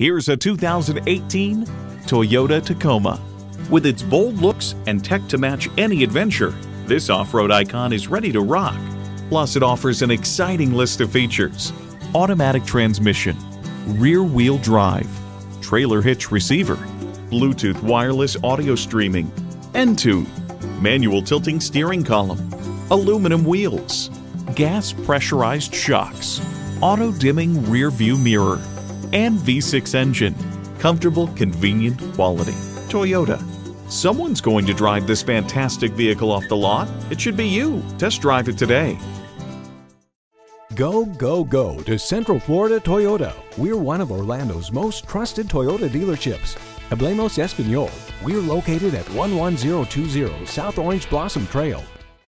Here's a 2018 Toyota Tacoma. With its bold looks and tech to match any adventure, this off-road icon is ready to rock. Plus, it offers an exciting list of features. Automatic transmission, rear-wheel drive, trailer hitch receiver, Bluetooth wireless audio streaming, Entune, manual tilting steering column, aluminum wheels, gas pressurized shocks, auto dimming rear view mirror, and V6 engine. Comfortable, convenient quality. Toyota. Someone's going to drive this fantastic vehicle off the lot. It should be you. Test drive it today. Go, go, go to Central Florida Toyota. We're one of Orlando's most trusted Toyota dealerships. Hablemos Espanol. We're located at 11020 South Orange Blossom Trail